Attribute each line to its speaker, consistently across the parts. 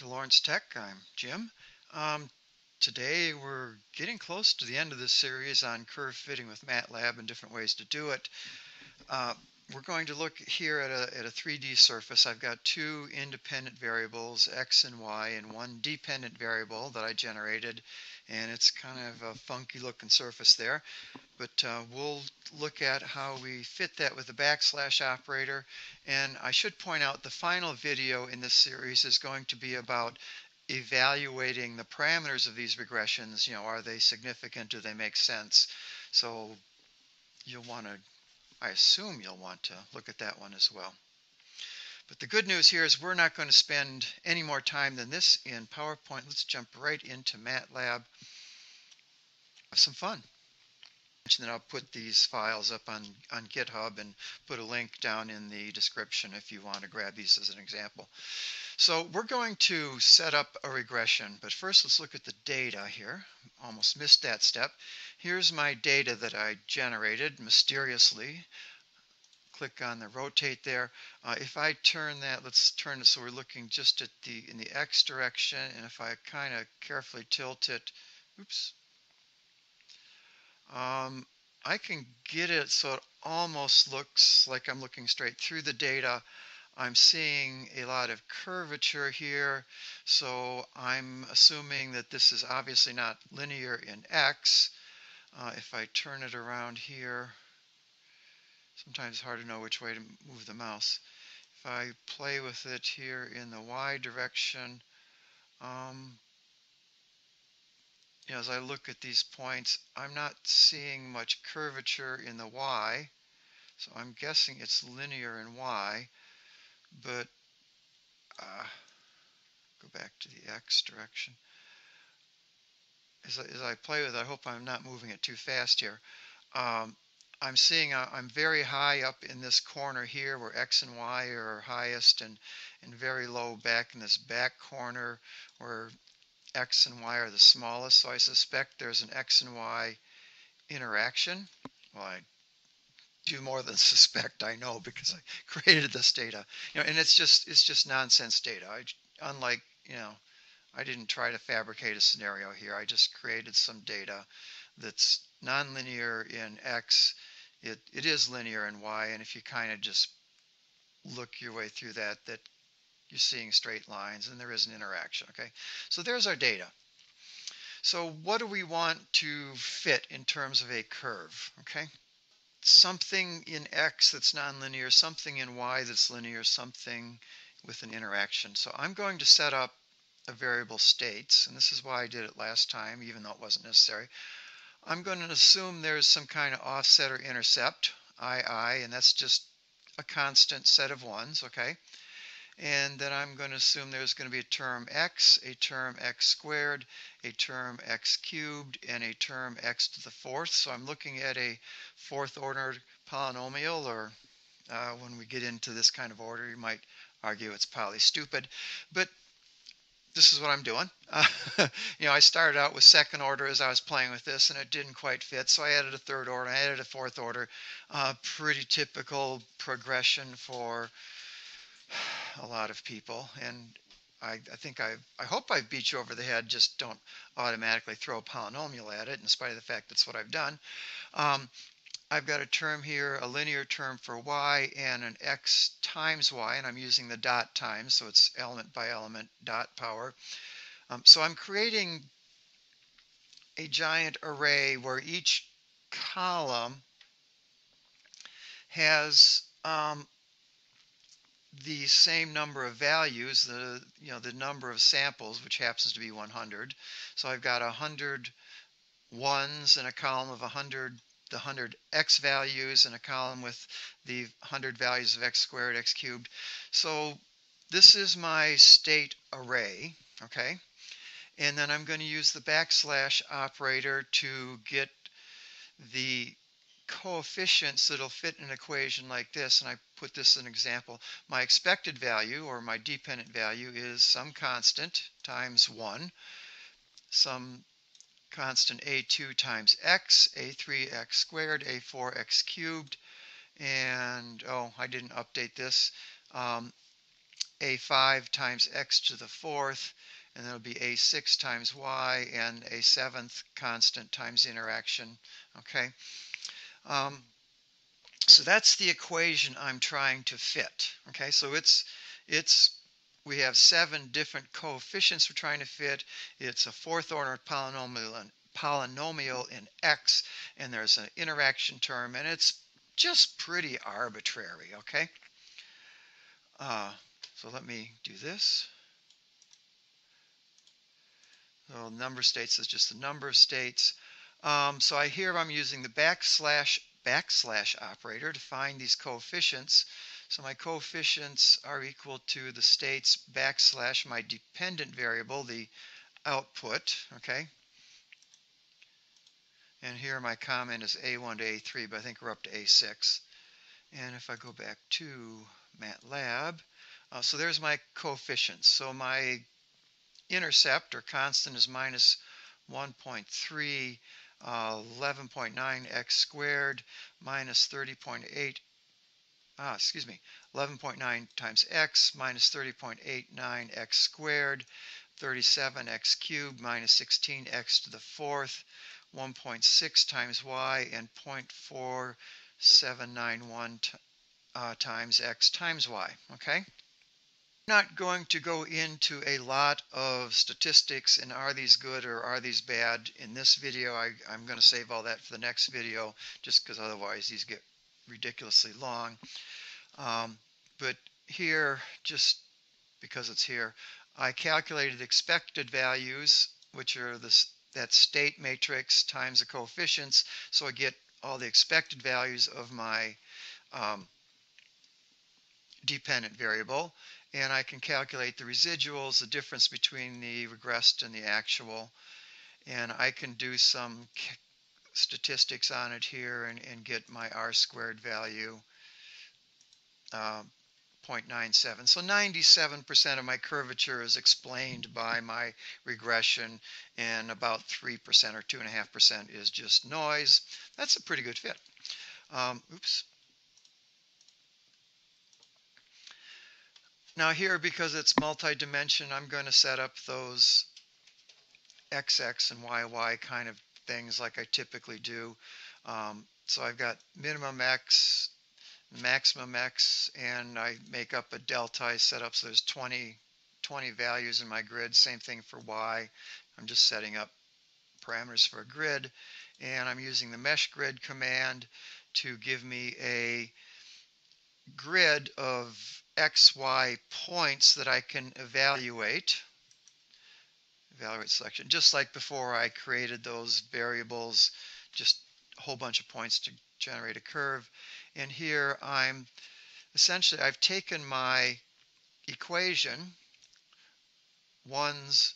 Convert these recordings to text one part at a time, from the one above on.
Speaker 1: to Lawrence Tech. I'm Jim. Um, today we're getting close to the end of this series on curve fitting with MATLAB and different ways to do it. Uh, we're going to look here at a, at a 3D surface. I've got two independent variables, x and y, and one dependent variable that I generated, and it's kind of a funky looking surface there. But uh, we'll look at how we fit that with the backslash operator. And I should point out the final video in this series is going to be about evaluating the parameters of these regressions. You know, are they significant? Do they make sense? So you'll want to, I assume you'll want to look at that one as well. But the good news here is we're not going to spend any more time than this in PowerPoint. Let's jump right into MATLAB. Have some fun And then I'll put these files up on, on GitHub and put a link down in the description if you want to grab these as an example. So we're going to set up a regression, but first let's look at the data here. Almost missed that step. Here's my data that I generated mysteriously. Click on the rotate there. Uh, if I turn that, let's turn it so we're looking just at the in the x direction, and if I kind of carefully tilt it, oops, um, I can get it so it almost looks like I'm looking straight through the data. I'm seeing a lot of curvature here, so I'm assuming that this is obviously not linear in x. Uh, if I turn it around here, sometimes it's hard to know which way to move the mouse. If I play with it here in the y direction, um, you know, as I look at these points, I'm not seeing much curvature in the y. So I'm guessing it's linear in y, but uh, go back to the x direction. As as I play with it, I hope I'm not moving it too fast here. Um, I'm seeing uh, I'm very high up in this corner here where x and y are highest and, and very low back in this back corner where x and y are the smallest, so I suspect there's an x and y interaction. Well, I do more than suspect, I know, because I created this data. You know, and it's just it's just nonsense data. I, unlike, you know, I didn't try to fabricate a scenario here. I just created some data that's nonlinear in x. It, it is linear in y, and if you kind of just look your way through that, that you're seeing straight lines and there is an interaction, okay? So there's our data. So what do we want to fit in terms of a curve, okay? Something in x that's nonlinear, something in y that's linear, something with an interaction. So I'm going to set up a variable states, and this is why I did it last time, even though it wasn't necessary. I'm going to assume there's some kind of offset or intercept, i, and that's just a constant set of ones, okay? And then I'm going to assume there's going to be a term x, a term x squared, a term x cubed, and a term x to the fourth. So I'm looking at a fourth order polynomial, or uh, when we get into this kind of order, you might argue it's probably stupid, but this is what I'm doing. Uh, you know, I started out with second order as I was playing with this, and it didn't quite fit, so I added a third order, I added a fourth order. Uh, pretty typical progression for a lot of people. And I, I think I, I hope I've beat you over the head. Just don't automatically throw a polynomial at it, in spite of the fact that's what I've done. Um, I've got a term here, a linear term for y, and an x times y, and I'm using the dot times, so it's element by element dot power. Um, so I'm creating a giant array where each column has um, the same number of values, the you know the number of samples, which happens to be 100. So I've got 100 ones in a column of 100 the 100 x values in a column with the 100 values of x squared, x cubed. So this is my state array, okay? And then I'm going to use the backslash operator to get the coefficients that'll fit an equation like this, and I put this as an example. My expected value, or my dependent value, is some constant times 1, some constant a2 times x, a3x squared, a4x cubed, and, oh, I didn't update this. Um, a5 times x to the fourth, and that'll be a6 times y, and a seventh constant times interaction, okay? Um, so that's the equation I'm trying to fit, okay? So it's, it's we have seven different coefficients we're trying to fit. It's a fourth order polynomial in, polynomial in x, and there's an interaction term, and it's just pretty arbitrary, okay? Uh, so let me do this. So number states is just the number of states. Um, so I here I'm using the backslash backslash operator to find these coefficients. So my coefficients are equal to the state's backslash my dependent variable, the output, okay? And here my comment is A1 to A3, but I think we're up to A6. And if I go back to MATLAB, uh, so there's my coefficients. So my intercept or constant is minus 1.3, uh, 11.9x squared minus 30.8 ah, excuse me, 11.9 times x minus 30.89 x squared, 37x cubed minus 16x to the fourth, 1.6 times y, and 0.4791 uh, times x times y, okay? Not going to go into a lot of statistics and are these good or are these bad in this video. I, am going to save all that for the next video just because otherwise these get ridiculously long. Um, but here, just because it's here, I calculated expected values, which are this that state matrix times the coefficients, so I get all the expected values of my um, dependent variable, and I can calculate the residuals, the difference between the regressed and the actual, and I can do some statistics on it here and, and get my r squared value uh, 0.97. So 97% of my curvature is explained by my regression and about 3% or 2.5% is just noise. That's a pretty good fit. Um, oops. Now here, because it's multi-dimension, I'm going to set up those XX and YY kind of things like I typically do. Um, so I've got minimum X, maximum X, and I make up a delta. I set up so there's 20, 20 values in my grid. Same thing for Y. I'm just setting up parameters for a grid, and I'm using the mesh grid command to give me a grid of XY points that I can evaluate evaluate selection. Just like before I created those variables, just a whole bunch of points to generate a curve. And here I'm essentially, I've taken my equation, ones,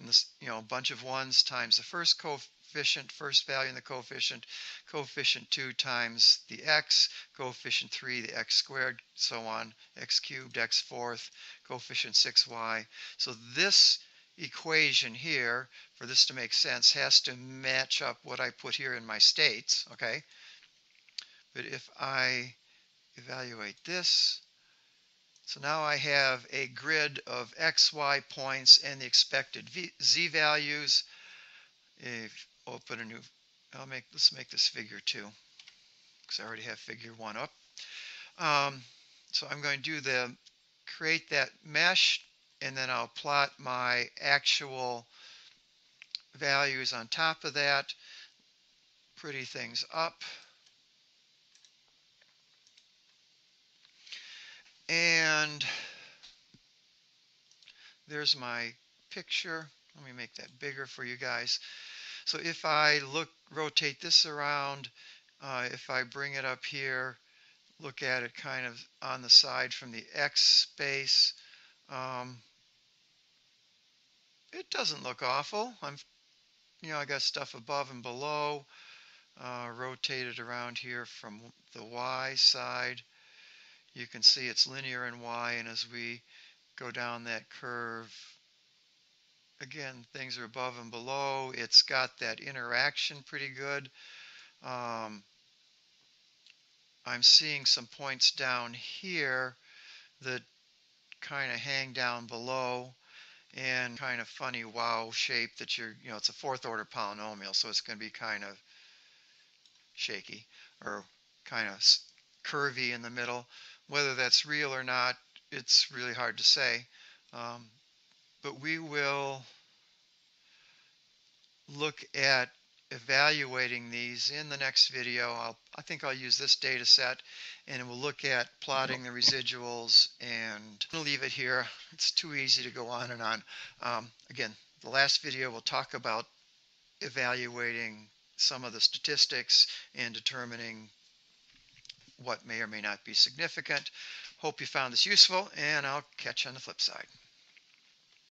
Speaker 1: this, you know, a bunch of ones times the first coefficient, first value in the coefficient, coefficient 2 times the x, coefficient 3, the x squared, so on, x cubed, x fourth, coefficient 6y. So this equation here, for this to make sense, has to match up what I put here in my states, okay? But if I evaluate this, so now I have a grid of x, y points and the expected v, z values. If open a new, I'll make, let's make this figure two, because I already have figure one up. Um, so I'm going to do the, create that mesh and then I'll plot my actual values on top of that, pretty things up. And there's my picture. Let me make that bigger for you guys. So if I look, rotate this around, uh, if I bring it up here, look at it kind of on the side from the X space, um, it doesn't look awful. I'm, you know, I got stuff above and below, uh, rotated around here from the Y side. You can see it's linear in Y, and as we go down that curve, again, things are above and below. It's got that interaction pretty good. Um, I'm seeing some points down here that kind of hang down below and kind of funny wow shape that you're, you know, it's a fourth order polynomial, so it's going to be kind of shaky or kind of curvy in the middle. Whether that's real or not, it's really hard to say. Um, but we will look at evaluating these in the next video. I'll, I think I'll use this data set and we'll look at plotting the residuals and I'll leave it here. It's too easy to go on and on. Um, again, the last video we'll talk about evaluating some of the statistics and determining what may or may not be significant. Hope you found this useful and I'll catch you on the flip side.